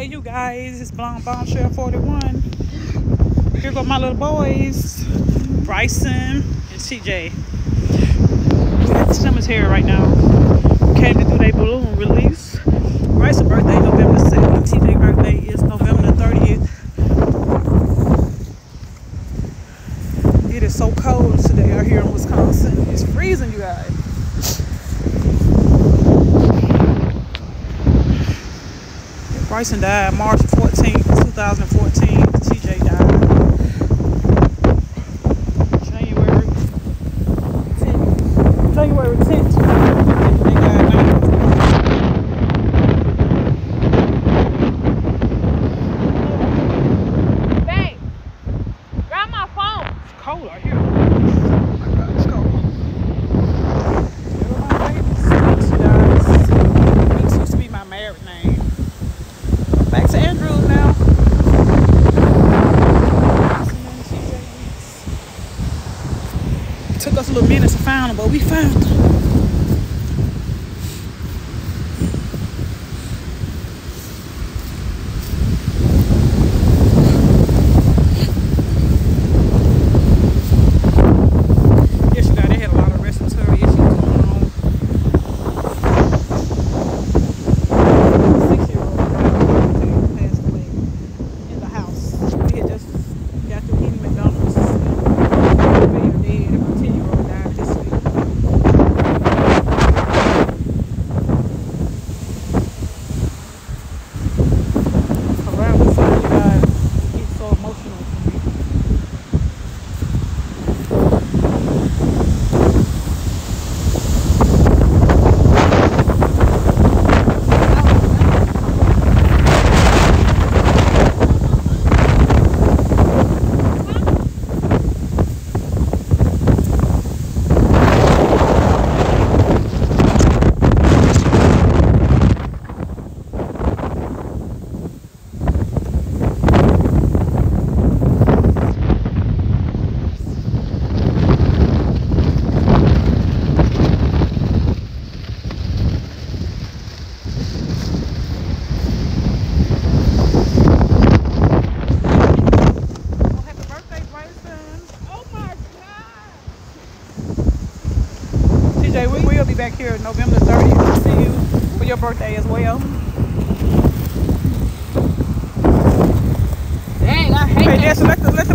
Hey, you guys, it's Blonde Bombshell 41. Here go my little boys, Bryson and CJ. The cemetery right now. Came to do their balloon release. Bryson's birthday November 2nd. TJ birthday is November the 30th. It is so cold today out here in Wisconsin. It's freezing, you guys. Bryson died March 14, 2014. TJ died January 10th. January 10th. They. Babe, grab my phone. It's cold out here. Oh my God, it's cold. There go my babies. She died. Weeks used to be my married name. Back to Andrews now. Took us a little minute to find them, but we found them. God. We will be back here November 30th to see you for your birthday as well. Dang, I hate Okay, that. so let the, let the